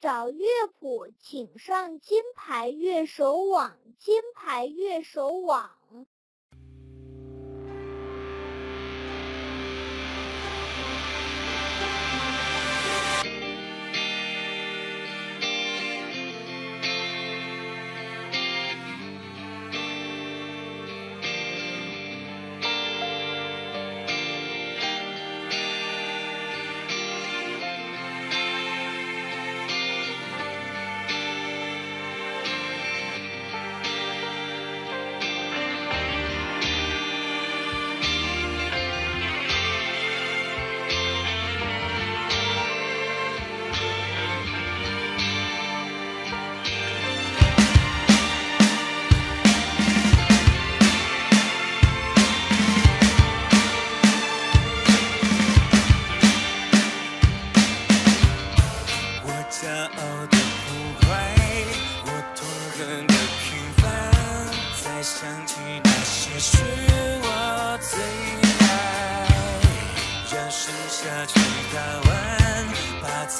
找乐谱，请上金牌乐手网。金牌乐手网。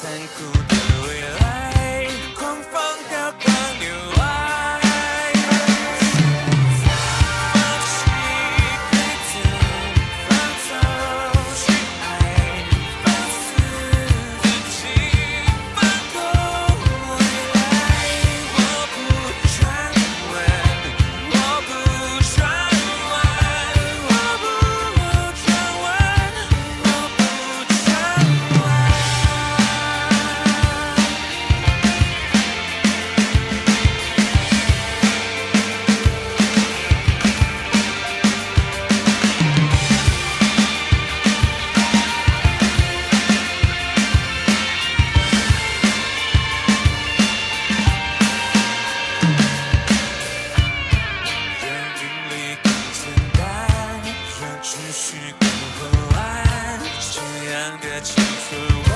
Thank you. 不会忘记这样的情春